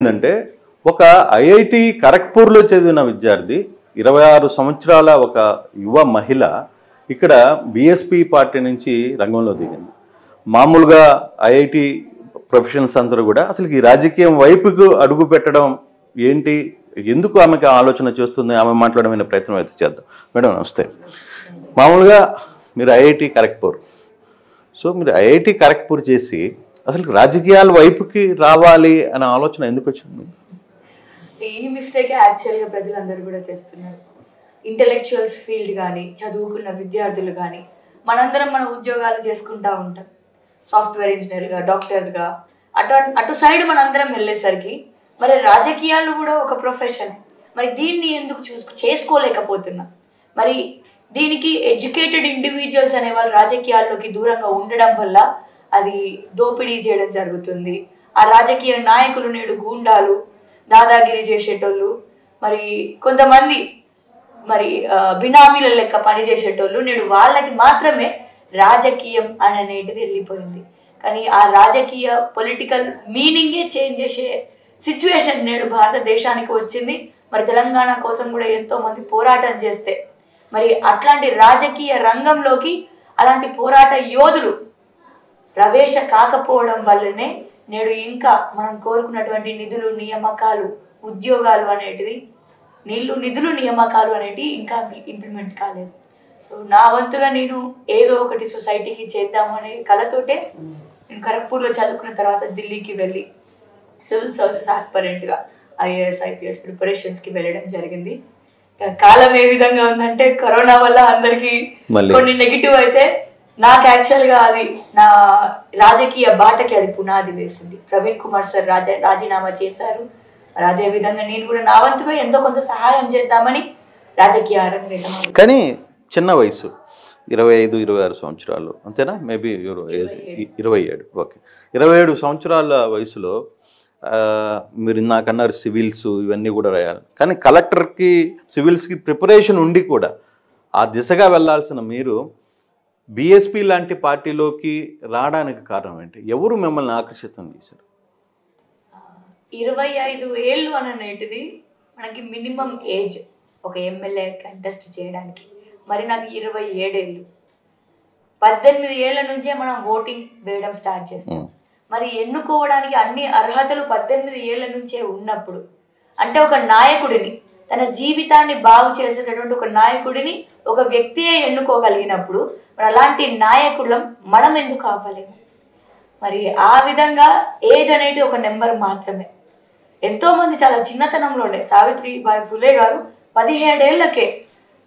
ఏంటంటే ఒక ఐఐటి ఖరగ్పూర్లో చదివిన విద్యార్థి ఇరవై ఆరు సంవత్సరాల ఒక యువ మహిళ ఇక్కడ బీఎస్పీ పార్టీ నుంచి రంగంలో దిగింది. మామూలుగా ఐఐటి ప్రొఫెషనల్స్ అందరూ కూడా అసలు ఈ రాజకీయం వైపుకు అడుగు పెట్టడం ఏంటి? ఎందుకు ఆమెకి ఆలోచన చేస్తుంది? ఆమె మాట్లాడమైన ప్రయత్నం అయితే చేద్దాం. మేడం నమస్తే. మామూలుగా మీరు ఐఐటి ఖరగ్పూర్. సో మీరు ఐఐటి ఖరగ్పూర్ చేసి అసలు రాజకీయాల వైపుకి రావాలి అనే ఆలోచన ఎందుకు వచ్చింది ఈ మిస్టేక్ యాక్చువల్గా ప్రజలందరూ కూడా చేస్తున్నారు. ఇంటెలెక్చువల్స్ ఫీల్డ్ కానీ చదువుకున్న విద్యార్థులు కానీ మనందరం మన ఉద్యోగాలు చేసుకుంటా ఉంటాం. సాఫ్ట్వేర్ ఇంజనీర్గా డాక్టర్గా అటు అటు సైడ్ మనందరం వెళ్ళేసరికి మరి రాజకీయాలు కూడా ఒక ప్రొఫెషన్ మరి దీన్ని ఎందుకు చూసు చేసుకోలేకపోతున్నాం? మరి దీనికి ఎడ్యుకేటెడ్ ఇండివిజువల్స్ అనే వాళ్ళు రాజకీయాల్లోకి దూరంగా ఉండడం వల్ల అది దోపిడీ చేయడం జరుగుతుంది. ఆ రాజకీయ నాయకులు నేడు గూండాలు దాదాగిరి చేసేటోళ్ళు మరి కొంతమంది మరి బినామీల లెక్క పనిచేసేటోళ్ళు నేడు వాళ్ళకి మాత్రమే రాజకీయం అని అనేటిది వెళ్ళిపోయింది. కానీ ఆ రాజకీయ పొలిటికల్ మీనింగే చేంజ్ చేసే సిచ్యువేషన్ నేడు భారతదేశానికి వచ్చింది. మరి తెలంగాణ కోసం కూడా ఎంతో మంది పోరాటం చేస్తే మరి అట్లాంటి రాజకీయ రంగంలోకి అలాంటి పోరాట యోధులు ప్రవేశ కాకపోవడం వల్లనే నేడు ఇంకా మనం కోరుకున్నటువంటి నిధులు నియామకాలు ఉద్యోగాలు అనేటివి నీళ్ళు నిధులు నియామకాలు అనేటివి ఇంకా ఇంప్లిమెంట్ కాలేదు సో నా వంతుగా నేను ఏదో ఒకటి సొసైటీకి చేద్దాం అనే కళతోటే నేను ఖరగ్పూర్లో చదువుకున్న తర్వాత ఢిల్లీకి వెళ్ళి సివిల్ సర్వీసెస్ ఆస్పరెంట్గా ఐఏఎస్ ఐపీఎస్ ప్రిపరేషన్స్కి వెళ్ళడం జరిగింది ఇక కాలం ఏ విధంగా ఉందంటే కరోనా వల్ల అందరికీ. కొన్ని నెగిటివ్ అయితే నాకు యాక్చువల్గా అది నా రాజకీయ బాటకి అది పునాది వేసింది. ప్రవీణ్ కుమార్ సార్ రాజా రాజీనామా చేశారు. మరి అదే విధంగా నేను కూడా నా వంతుగా ఎంతో కొంత సహాయం చేద్దామని రాజకీయ కానీ చిన్న వయసు ఇరవై ఐదు ఇరవై ఆరు సంవత్సరాలు అంతేనా? మేబీ ఇరవై ఏడు. ఓకే. ఇరవై ఏడు సంవత్సరాల వయసులో మీరు నాకన్నారు సివిల్స్ ఇవన్నీ కూడా రాయాలి. కానీ కలెక్టర్కి సివిల్స్కి ప్రిపరేషన్ ఉండి కూడా ఆ దిశగా వెళ్ళాల్సిన మీరు బిఎస్పి లాంటి పార్టీలోకి రావడానికి కారణం ఏంటి? ఎవరు మిమ్మల్ని ఆకర్షితం చేశారు? ఇరవై ఐదు ఏళ్ళు అని అనేటిది మనకి మినిమం ఏజ్ ఒక ఎమ్మెల్యే కంటెస్ట్ చేయడానికి. మరి నాకు ఇరవై ఏడేళ్ళు. పద్దెనిమిది ఏళ్ళ నుంచే మనం ఓటింగ్ వేయడం స్టార్ట్ చేస్తాం. మరి ఎన్నుకోవడానికి అన్ని అర్హతలు పద్దెనిమిది ఏళ్ళ నుంచే ఉన్నప్పుడు అంటే ఒక నాయకుడిని తన జీవితాన్ని బాగు చేసేటటువంటి ఒక నాయకుడిని ఒక వ్యక్తియే ఎన్నుకోగలిగినప్పుడు మరి అలాంటి నాయకులం మనం ఎందుకు అవ్వలేము? మరి ఆ విధంగా ఏజ్ అనేది ఒక నెంబర్ మాత్రమే. ఎంతోమంది చాలా చిన్నతనంలోనే సావిత్రి బాయ్ ఫులే గారు పదిహేడేళ్ళకే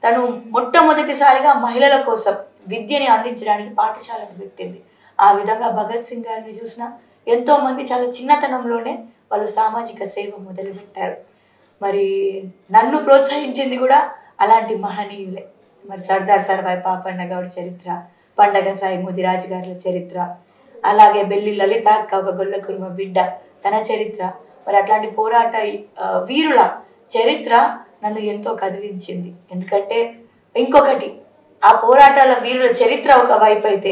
తను మొట్టమొదటిసారిగా మహిళల కోసం విద్యని అందించడానికి పాఠశాలను పెట్టింది. ఆ విధంగా భగత్ సింగ్ గారిని చూసిన ఎంతోమంది చాలా చిన్నతనంలోనే వాళ్ళు సామాజిక సేవ మొదలుపెట్టారు. మరి నన్ను ప్రోత్సహించింది కూడా అలాంటి మహనీయులే. మరి సర్దార్ సర్వాయి పాపన్న గౌడ్ చరిత్ర పండగ సాయి ముదిరాజు గారి చరిత్ర అలాగే బెల్లి లలిత కవ ఒక గొల్ల కురుమ బిడ్డ తన చరిత్ర. మరి అట్లాంటి పోరాట వీరుల చరిత్ర నన్ను ఎంతో కదిలించింది. ఎందుకంటే ఇంకొకటి ఆ పోరాటాల వీరుల చరిత్ర ఒక వైపు అయితే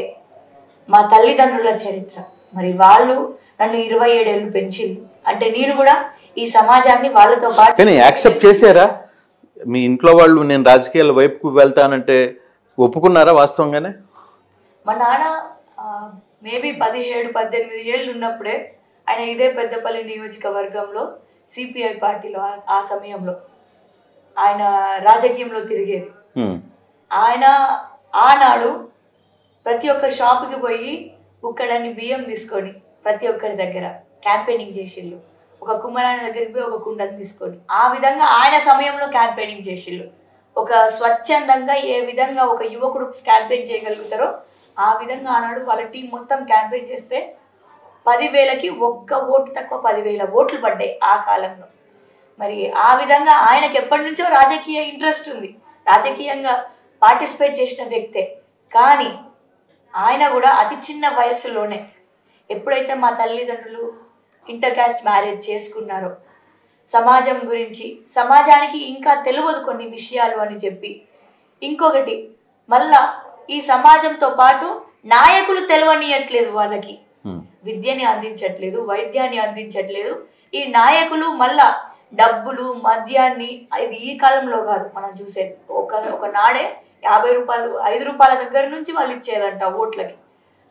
మా తల్లిదండ్రుల చరిత్ర. మరి వాళ్ళు నన్ను ఇరవై ఏడేళ్ళు పెంచింది అంటే నేను కూడా ఈ సమాజాన్ని వాళ్ళతో పాటు కానీ యాక్సెప్ట్ చేశారా? మీ ఇంట్లో వాళ్ళు నేను రాజకీయాల వైపుకు వెళ్తానంటే ఒప్పుకున్నారా వాస్తవంగానే? మా నాన్న మేబీ పదిహేడు పద్దెనిమిది ఏళ్ళు ఉన్నప్పుడే ఆయన ఇదే పెద్దపల్లి నియోజకవర్గంలో సిపిఐ పార్టీలో ఆ- సమయంలో ఆయన రాజకీయంలో తిరిగేది. ఆయన ఆనాడు ప్రతి ఒక్క షాప్కి పోయి ఉక్కడని బియ్యం తీసుకొని ప్రతి ఒక్కరి దగ్గర క్యాంపెయినింగ్ చేసిళ్ళు. ఒక కుమ్మరాయన దగ్గరికి పోయి ఒక కుండను తీసుకొని ఆ విధంగా ఆయన సమయంలో క్యాంపెయినింగ్ చేసిళ్ళు. ఒక స్వచ్ఛందంగా ఏ విధంగా ఒక యువకుడు క్యాంపెయిన్ చేయగలుగుతారో ఆ విధంగా ఆనాడు వాళ్ళ టీం మొత్తం క్యాంపెయిన్ చేస్తే పదివేలకి ఒక్క ఓటు తక్కువ పదివేల ఓట్లు పడ్డాయి ఆ కాలంలో. మరి ఆ విధంగా ఆయనకి ఎప్పటి నుంచో రాజకీయ ఇంట్రెస్ట్ ఉంది. రాజకీయంగా పార్టిసిపేట్ చేసిన వ్యక్తే. కానీ ఆయన కూడా అతి చిన్న వయసులోనే ఎప్పుడైతే మా తల్లిదండ్రులు ఇంటర్ కాస్ట్ మ్యారేజ్ చేసుకున్నారో. సమాజం గురించి సమాజానికి ఇంకా తెలియదు కొన్ని విషయాలు అని చెప్పి. ఇంకొకటి మళ్ళా ఈ సమాజంతో పాటు నాయకులు తెలియనియట్లేదు వాళ్ళకి. విద్యని అందించట్లేదు వైద్యాన్ని అందించట్లేదు. ఈ నాయకులు మళ్ళా డబ్బులు మద్యాన్ని ఇది ఈ కాలంలో కాదు. మనం చూసేది ఒక ఒక నాడే యాభై రూపాయలు ఐదు రూపాయల దగ్గర నుంచి వాళ్ళు ఇచ్చేదంట ఓట్లకి.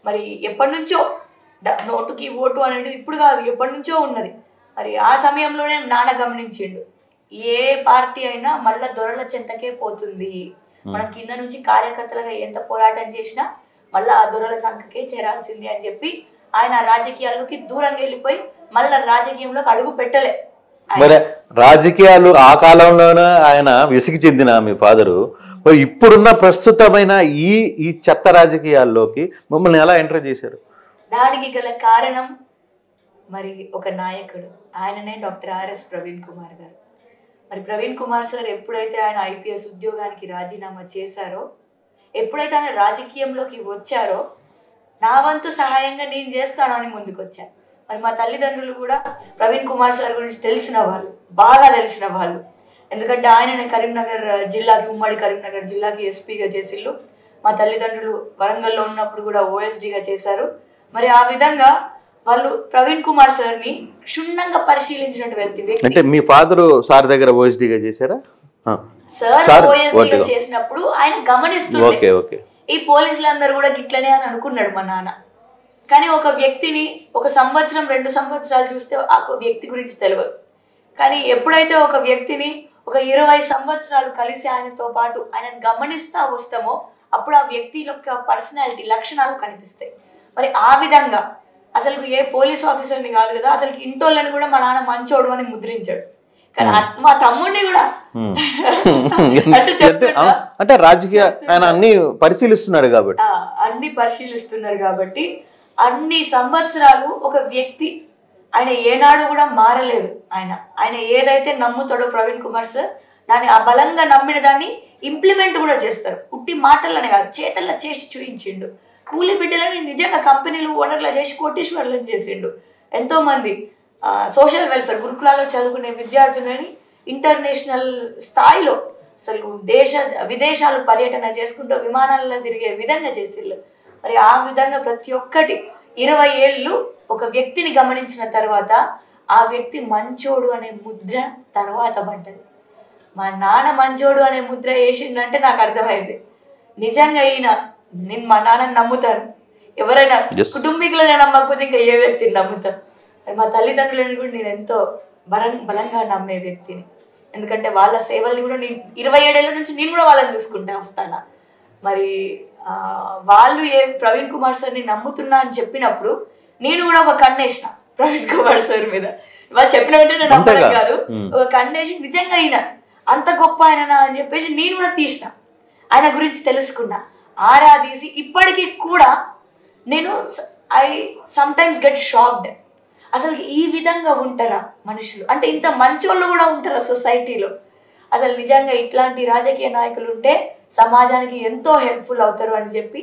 మరి ఎప్పటి నుంచో నోటుకి ఓటు అనేది ఇప్పుడు కాదు ఎప్పటి నుంచో ఉన్నది. మరి ఆ సమయంలోనే నాన్న గమనించిండు. ఏ పార్టీ అయినా మళ్ళా దొరల చెంతకే పోతుంది. మనం కింద నుంచి కార్యకర్తలుగా ఎంత పోరాటం చేసినా మళ్ళా ఆ దొరల సంఖకే చేరాల్సిందే అని చెప్పి ఆయన రాజకీయాల్లోకి దూరంగా వెళ్ళిపోయి మళ్ళా రాజకీయంలోకి అడుగు పెట్టలే. మరి రాజకీయాలు ఆ కాలంలోనే ఆయన విసిగి చెందిన మీ ఫాదరు. ఇప్పుడున్న ప్రస్తుతమైన ఈ ఈ చెత్త రాజకీయాల్లోకి మమ్మల్ని ఎలా ఎంటర్ చేశారు? దానికి గల కారణం మరి ఒక నాయకుడు. ఆయననే డాక్టర్ ఆర్ఎస్ ప్రవీణ్ కుమార్ గారు. మరి ప్రవీణ్ కుమార్ సార్ ఎప్పుడైతే ఆయన ఐపీఎస్ ఉద్యోగానికి రాజీనామా చేశారో ఎప్పుడైతే ఆయన రాజకీయంలోకి వచ్చారో నా వంతు సహాయంగా నేను చేస్తాను అని ముందుకొచ్చాను మరి మా తల్లిదండ్రులు కూడా ప్రవీణ్ కుమార్ సార్ గురించి తెలిసిన వాళ్ళు బాగా తెలిసిన వాళ్ళు. ఎందుకంటే ఆయననే కరీంనగర్ జిల్లాకి ఉమ్మడి కరీంనగర్ జిల్లాకి ఎస్పీగా చేసిళ్ళు. మా తల్లిదండ్రులు వరంగల్లో ఉన్నప్పుడు కూడా ఓఎస్డీగా చేశారు. మరి ఆ విధంగా వాళ్ళు ప్రవీణ్ కుమార్ సార్ని క్షుణ్ణంగా పరిశీలించినట్టు వ్యక్తి అంటే మీ ఫాదరు సార్ దగ్గర ఓఎస్డీగా చేశారా? సార్ సార్ ఓఎస్డీగా. చేసినప్పుడు ఆయన గమనిస్తుండే. ఓకే ఈ పోలీసులందరూ కూడా గిట్లనే అని అనుకున్నాడు మా నాన్న. కానీ ఒక వ్యక్తిని ఒక సంవత్సరం రెండు సంవత్సరాలు చూస్తే ఆ వ్యక్తి గురించి తెలియదు కానీ ఎప్పుడైతే ఒక వ్యక్తిని ఒక ఇరవై సంవత్సరాలు కలిసి ఆయనతో పాటు ఆయన గమనిస్తా వస్తామో అప్పుడు ఆ వ్యక్తి యొక్క పర్సనాలిటీ లక్షణాలు కనిపిస్తాయి. మరి ఆ విధంగా అసలు ఏ పోలీస్ ఆఫీసర్ని కాదు కదా అసలు ఇంటోళ్ళని కూడా మా నాన్న మంచోడు అని ముద్రించాడు. కానీ మా తమ్ముడిని కూడా. అంటే రాజకీయ ఆయన అన్ని పరిశీలిస్తున్నాడు కాబట్టి. అన్ని పరిశీలిస్తున్నారు కాబట్టి అన్ని సంవత్సరాలు ఒక వ్యక్తి ఆయన ఏనాడు కూడా మారలేదు ఆయన. ఆయన ఏదైతే నమ్ముతాడో ప్రవీణ్ కుమార్ సార్ దాన్ని ఆ బలంగా నమ్మిన దాన్ని ఇంప్లిమెంట్ కూడా చేస్తారు. ఉట్టి మాటలనే కాదు చేతల్లో చేసి చూపించిండు కూలి బిడ్డలని నిజంగా కంపెనీలు ఓనర్లు చేసి కోటీశ్వర్లను చేసిండు. ఎంతో మంది సోషల్ వెల్ఫేర్ గురుకులాల్లో చదువుకునే విద్యార్థులని ఇంటర్నేషనల్ స్థాయిలో అసలు దేశ విదేశాలు పర్యటన చేసుకుంటూ విమానాల్లో తిరిగే విధంగా చేసిళ్ళు. మరి ఆ విధంగా ప్రతి ఒక్కటి ఇరవై ఏళ్ళు ఒక వ్యక్తిని గమనించిన తర్వాత ఆ వ్యక్తి మంచోడు అనే ముద్ర తర్వాత పడ్డది. మా నాన్న మంచోడు అనే ముద్ర వేసిండంటే నాకు అర్థమైంది. నిజంగా ఈయన నేను మా నాన్నని నమ్ముతాను. ఎవరైనా. కుటుంబీకులనే నమ్మకపోతే ఇంకా ఏ వ్యక్తిని నమ్ముతాను మా తల్లిదండ్రులను కూడా నేను ఎంతో బలం బలంగా నమ్మే వ్యక్తిని. ఎందుకంటే వాళ్ళ సేవల్ని కూడా నేను ఇరవై ఏడేళ్ళ నుంచి నేను కూడా వాళ్ళని చూసుకుంటా వస్తాను. మరి ఆ, వాళ్ళు ఏ ప్రవీణ్ కుమార్ సార్ని నమ్ముతున్నా అని చెప్పినప్పుడు నేను కూడా ఒక కన్నేసిన ప్రవీణ్ కుమార్ సార్ మీద. వాళ్ళు చెప్పిన వెంటనే నేను నమ్మడం? కాదు. ఒక కన్నేసి నిజంగా అయిన అంత గొప్ప ఆయన అని చెప్పేసి నేను కూడా తీసిన. ఆయన గురించి తెలుసుకున్నా. ఆరాధీసి ఇప్పటికీ కూడా నేను ఐ సమ్టైమ్స్ గెట్ షాక్డ్ అసలు ఈ విధంగా ఉంటారా మనుషులు? అంటే ఇంత మంచోళ్ళు కూడా ఉంటారా సొసైటీలో అసలు నిజంగా ఇట్లాంటి రాజకీయ నాయకులు ఉంటే సమాజానికి ఎంతో హెల్ప్ఫుల్ అవుతారు అని చెప్పి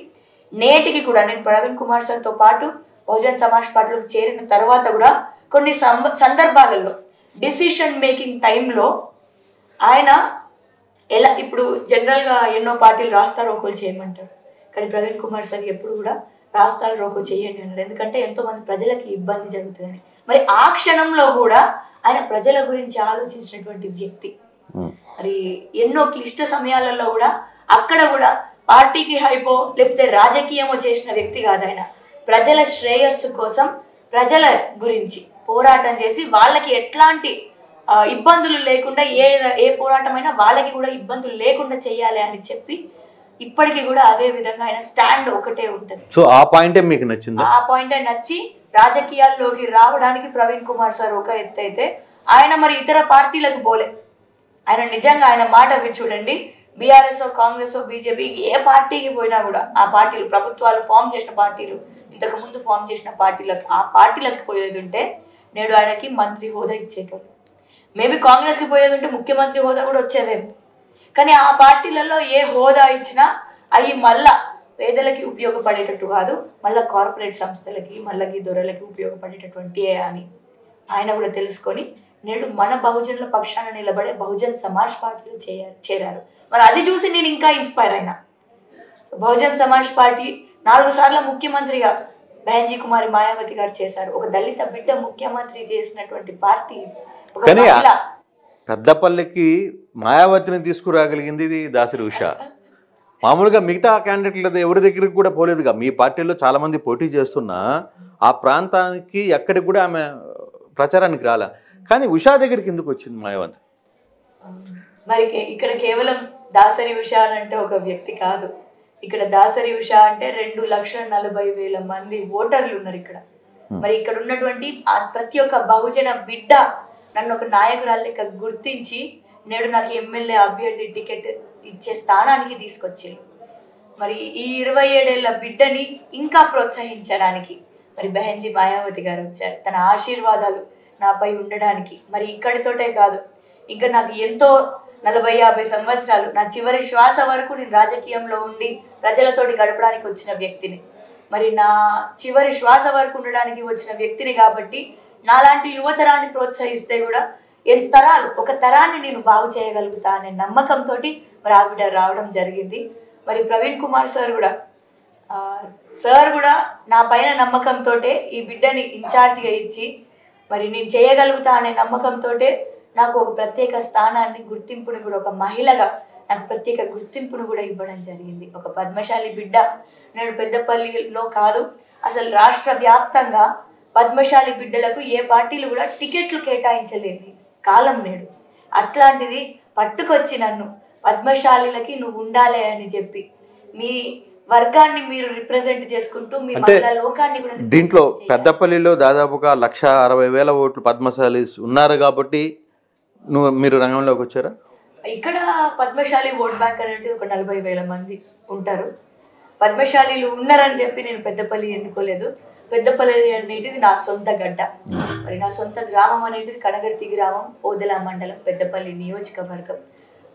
నేటికి కూడా నేను ప్రవీణ్ కుమార్ సార్తో పాటు బహుజన్ సమాజ్ పార్టీలోకి చేరిన తర్వాత కూడా కొన్ని సంబ సందర్భాలలో డిసిషన్ మేకింగ్ టైంలో ఆయన ఎలా ఇప్పుడు జనరల్గా ఎన్నో పార్టీలు రాస్తారు రోకోలు చేయమంటారు. కానీ ప్రవీణ్ కుమార్ సార్ ఎప్పుడు కూడా రాస్తారు రోకో చేయండి అన్నారు. ఎందుకంటే ఎంతో మంది ప్రజలకి ఇబ్బంది జరుగుతుందని. మరి ఆ క్షణంలో కూడా ఆయన ప్రజల గురించి ఆలోచించినటువంటి వ్యక్తి. మరి ఎన్నో క్లిష్ట సమయాలలో కూడా అక్కడ కూడా పార్టీకి హైపో లేకపోతే రాజకీయమో చేసిన వ్యక్తి కాదు ఆయన. ప్రజల శ్రేయస్సు కోసం ప్రజల గురించి పోరాటం చేసి వాళ్ళకి ఎట్లాంటి ఇబ్బందులు లేకుండా ఏ ఏ పోరాటమైనా వాళ్ళకి కూడా ఇబ్బందులు లేకుండా చేయాలి అని చెప్పి ఇప్పటికీ కూడా అదే విధంగా ఆయన స్టాండ్ ఒకటే ఉంటుంది. సో ఆ పాయింటే మీకు నచ్చిందా? ఆ పాయింట్ నచ్చి రాజకీయాల్లోకి రావడానికి ప్రవీణ్ కుమార్ సార్ ఒక ఎత్తు అయితే ఆయన మరి ఇతర పార్టీలకు పోలే. ఆయన నిజంగా ఆయన మాట చూడండి. బీఆర్ఎస్ కాంగ్రెస్ బీజేపీ ఏ పార్టీకి పోయినా కూడా ఆ పార్టీలు ప్రభుత్వాలు ఫామ్ చేసిన పార్టీలు ఇంతకు ముందు ఫామ్ చేసిన పార్టీలకు ఆ పార్టీలకు పోయేది ఉంటే నేడు ఆయనకి మంత్రి హోదా ఇచ్చేటోళ్ళు. మేబీ కాంగ్రెస్కి పోయేది ఉంటే ముఖ్యమంత్రి హోదా కూడా వచ్చేదేమో కానీ ఆ పార్టీలలో ఏ హోదా ఇచ్చినా అవి మళ్ళా పేదలకి ఉపయోగపడేటట్టు కాదు మళ్ళీ కార్పొరేట్ సంస్థలకి మళ్ళీ దొరలకి ఉపయోగపడేటటువంటి అని. ఆయన కూడా తెలుసుకొని నేడు మన బహుజనుల పక్షాన నిలబడే బహుజన్ సమాజ్ పార్టీలో చేయారు చేరారు. మరి అది చూసి నేను ఇంకా ఇన్స్పైర్ అయినా. బహుజన్ సమాజ్ పార్టీ నాలుగు సార్లు ముఖ్యమంత్రిగా బెహంజీ కుమారి మాయావతి గారు చేశారు. ఒక దళిత బిడ్డ ముఖ్యమంత్రి చేసినటువంటి పార్టీ కానీ. పెద్దపల్లికి మాయావతిని తీసుకురాగలిగింది ఇది దాసరి ఉష. మామూలుగా మిగతా క్యాండిడేట్ల ఎవరి దగ్గరికి కూడా పోలేదుగా. మీ పార్టీలో చాలా మంది పోటీ చేస్తున్నా ఆ ప్రాంతానికి ఎక్కడికి కూడా ఆమె ప్రచారానికి రాలే. కానీ ఉషా దగ్గరికి ఎందుకు వచ్చింది మాయావతి? మరి ఇక్కడ కేవలం దాసరి ఉష అంటే ఒక వ్యక్తి కాదు. ఇక్కడ దాసరి ఉష అంటే రెండు లక్షల నలభై వేల మంది ఓటర్లు ఉన్నారు ఇక్కడ. మరి ఇక్కడ ఉన్నటువంటి ప్రతి ఒక్క బహుజన బిడ్డ నన్ను ఒక నాయకురాలు లెక్క గుర్తించి నేడు నాకు ఎమ్మెల్యే అభ్యర్థి టికెట్ ఇచ్చే స్థానానికి తీసుకొచ్చారు మరి ఈ ఇరవై ఏడేళ్ళ బిడ్డని ఇంకా ప్రోత్సహించడానికి మరి బెహన్జీ మాయావతి గారు వచ్చారు. తన ఆశీర్వాదాలు నాపై ఉండడానికి. మరి ఇక్కడితోటే కాదు ఇంకా నాకు ఎంతో నలభై యాభై సంవత్సరాలు నా చివరి శ్వాస వరకు నేను రాజకీయంలో ఉండి ప్రజలతోటి గడపడానికి వచ్చిన వ్యక్తిని. మరి నా చివరి శ్వాస వరకు ఉండడానికి వచ్చిన వ్యక్తిని కాబట్టి నాలాంటి యువతరాన్ని ప్రోత్సహిస్తే కూడా ఎంత తరాలు ఒక తరాన్ని నేను బాగు చేయగలుగుతా అనే నమ్మకంతో మరి ఆవిడ రావడం జరిగింది. మరి ప్రవీణ్ కుమార్ సార్ కూడా సార్ కూడా నా పైన నమ్మకంతో ఈ బిడ్డని ఇన్ఛార్జ్గా ఇచ్చి మరి నేను చేయగలుగుతా అనే నమ్మకంతో నాకు ఒక ప్రత్యేక స్థానాన్ని గుర్తింపుని కూడా ఒక మహిళగా నాకు ప్రత్యేక గుర్తింపును కూడా ఇవ్వడం జరిగింది. ఒక పద్మశాలి బిడ్డ. నేను పెద్దపల్లిలో కాదు అసలు రాష్ట్ర వ్యాప్తంగా పద్మశాలి బిడ్డలకు ఏ పార్టీలు కూడా టికెట్లు కేటాయించలేదు కాలం నేడు. అట్లాంటిది పట్టుకొచ్చి నన్ను పద్మశాలిలకి నువ్వు ఉండాలి అని చెప్పి మీ వర్గాన్ని మీరు రిప్రజెంట్ చేసుకుంటూ మీ లోకాన్ని కూడా దీంట్లో. పెద్దపల్లిలో దాదాపుగా లక్ష అరవై వేల ఓట్లు పద్మశాలీస్ ఉన్నారు కాబట్టి నువ్వు మీరు రంగంలోకి వచ్చారా? ఇక్కడ పద్మశాలి ఓట్ బ్యాంక్ అనేది ఒక నలభై వేల మంది ఉంటారు. పద్మశాలీలు ఉన్నారని చెప్పి నేను పెద్దపల్లి ఎన్నుకోలేదు. పెద్దపల్లి అనేది నా సొంత గడ్డ. మరి నా సొంత గ్రామం అనేది కనగర్తి గ్రామం ఓదెల మండలం పెద్దపల్లి నియోజకవర్గం.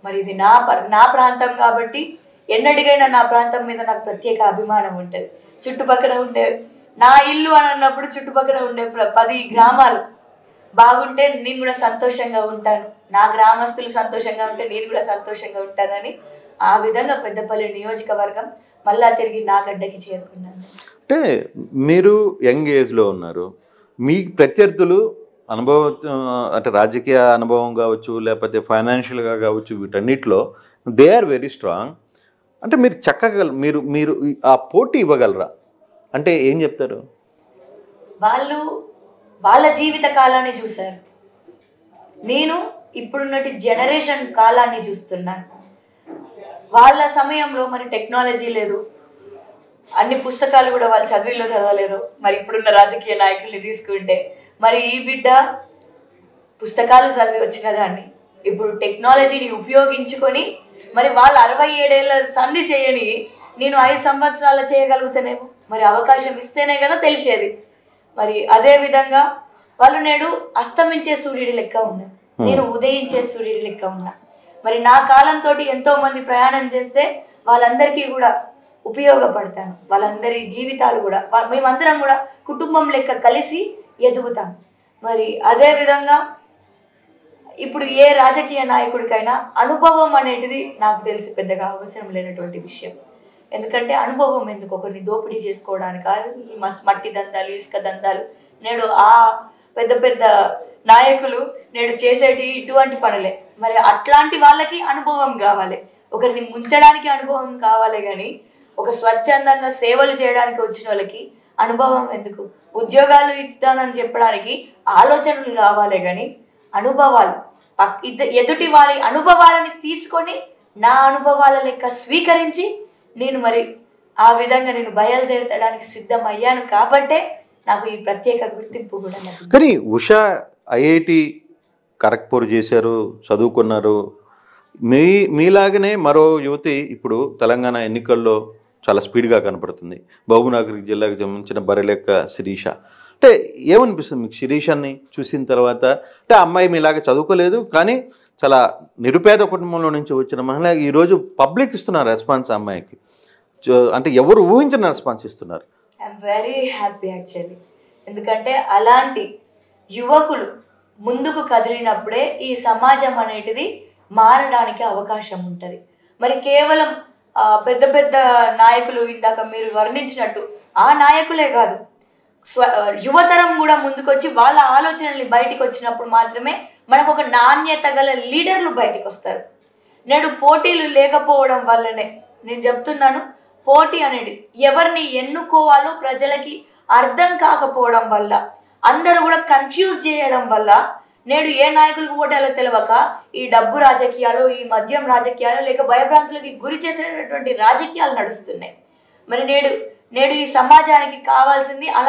మరి ఇది నా నా ప్రాంతం కాబట్టి ఎన్నడిగైనా నా ప్రాంతం మీద నాకు ప్రత్యేక అభిమానం ఉంటుంది. చుట్టుపక్కల ఉండే నా ఇల్లు అని అన్నప్పుడు చుట్టుపక్కల ఉండే పది గ్రామాలు. బాగుంటే నేను కూడా సంతోషంగా ఉంటాను. నా గ్రామస్తులు సంతోషంగా ఉంటే నేను కూడా సంతోషంగా ఉంటానని ఆ విధంగా పెద్దపల్లి నియోజకవర్గం మళ్ళా తిరిగి నా గడ్డకి చేరుకున్నాను. అంటే మీరు యంగ్ ఏజ్లో ఉన్నారు. మీ ప్రత్యర్థులు అనుభవ అంటే రాజకీయ అనుభవం కావచ్చు లేకపోతే ఫైనాన్షియల్గా కావచ్చు వీటన్నిటిలో దే ఆర్ వెరీ స్ట్రాంగ్. అంటే మీరు చక్కగల మీరు మీరు ఆ పోటీ ఇవ్వగలరా? అంటే ఏం చెప్తారు? వాళ్ళు వాళ్ళ జీవిత కాలాన్ని చూశారు. నేను ఇప్పుడున్నటి జనరేషన్ కాలాన్ని చూస్తున్నాను. వాళ్ళ సమయంలో మరి టెక్నాలజీ లేదు. అన్ని పుస్తకాలు కూడా వాళ్ళు చదివిలో చదవలేదు మరి ఇప్పుడున్న రాజకీయ నాయకుల్ని తీసుకుంటే మరి ఈ బిడ్డ పుస్తకాలు చదివి వచ్చిన దాన్ని ఇప్పుడు టెక్నాలజీని ఉపయోగించుకొని మరి వాళ్ళు అరవై ఏడేళ్ళ సంధి చేయని నేను ఐదు సంవత్సరాలు చేయగలుగుతానేమో? మరి అవకాశం ఇస్తేనే కదా తెలిసేది. మరి అదే విధంగా వాళ్ళు నేడు అస్తమించే సూర్యుడి లెక్క ఉన్నారు నేను ఉదయించే సూర్యుడి లెక్క ఉన్నా. మరి నా కాలంతో ఎంతో మంది ప్రయాణం చేస్తే వాళ్ళందరికీ కూడా ఉపయోగపడతాను. వాళ్ళందరి జీవితాలు కూడా మేమందరం కూడా కుటుంబం లెక్క కలిసి ఎదుగుతాం. మరి అదే విధంగా ఇప్పుడు ఏ రాజకీయ నాయకుడికైనా అనుభవం అనేటిది నాకు తెలిసి పెద్దగా అవసరం లేనటువంటి విషయం. ఎందుకంటే అనుభవం ఎందుకు? ఒకరిని దోపిడీ చేసుకోవడానికి కాదు. ఈ మస్ మట్టి దందాలు ఇసుక దందాలు నేడు ఆ పెద్ద పెద్ద నాయకులు నేడు చేసేటి ఇటువంటి పనులే. మరి అట్లాంటి వాళ్ళకి అనుభవం కావాలి. ఒకరిని ముంచడానికి అనుభవం కావాలి కానీ ఒక స్వచ్ఛందంగా సేవలు చేయడానికి వచ్చిన వాళ్ళకి అనుభవం ఎందుకు? ఉద్యోగాలు ఇస్తానని చెప్పడానికి ఆలోచనలు కావాలి కానీ అనుభవాలు పక్- ఇద్ద- ఎదుటి వారి అనుభవాలని తీసుకొని నా అనుభవాల లెక్క స్వీకరించి నేను మరి ఆ విధంగా నేను బయలుదేరడానికి సిద్ధం అయ్యాను కాబట్టే నాకు ఈ ప్రత్యేక గుర్తింపు కూడా కానీ ఉషా ఐఐటి కరక్పూర్ చేశారు చదువుకున్నారు. మీ మీలాగనే మరో యువతి ఇప్పుడు తెలంగాణ ఎన్నికల్లో చాలా స్పీడ్గా కనపడుతుంది. బాబునాగర్ జిల్లాకు సంబంధించిన బరెలెక్క శిరీష. అంటే ఏమనిపిస్తుంది మీకు శిరీషాన్ని చూసిన తర్వాత? అంటే అమ్మాయి మీలాగా చదువుకోలేదు కానీ చాలా నిరుపేద కుటుంబంలో నుంచి వచ్చిన మహిళ ఈరోజు పబ్లిక్ ఇస్తున్నారు రెస్పాన్స్ అమ్మాయికి. అంటే ఎవరు ఊహించిన రెస్పాన్స్ ఇస్తున్నారు? ఐఎమ్ వెరీ హ్యాపీ యాక్చువల్లీ ఎందుకంటే అలాంటి యువకులు ముందుకు కదిలినప్పుడే ఈ సమాజం అనేటిది మారడానికి అవకాశం ఉంటుంది. మరి కేవలం పెద్ద పెద్ద నాయకులు ఇందాక మీరు వర్ణించినట్టు ఆ నాయకులే కాదు. స్వ యువతరం కూడా ముందుకొచ్చి వాళ్ళ ఆలోచనల్ని బయటికి వచ్చినప్పుడు మాత్రమే మనకు ఒక నాణ్యత గల లీడర్లు బయటికి వస్తారు. నేడు పోటీలు లేకపోవడం వల్లనే నేను చెప్తున్నాను పోటీ అనేది ఎవరిని ఎన్నుకోవాలో ప్రజలకి అర్థం కాకపోవడం వల్ల అందరూ కూడా కన్ఫ్యూజ్ చేయడం వల్ల నేడు ఏ నాయకులకు ఓటాలో తెలియక ఈ డబ్బు రాజకీయాలు ఈ మద్యం రాజకీయాలు లేక భయభ్రాంతులకి గురి చేసేటటువంటి రాజకీయాలు నడుస్తున్నాయి. మరి నేడు నేడు ఈ సమాజానికి కావాల్సింది అలా